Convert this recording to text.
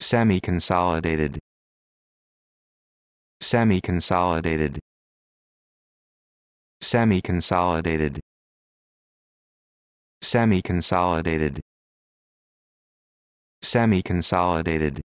semi-consolidated. Semi-consolidated. Semi-consolidated. Semi-consolidated. Semi-consolidated.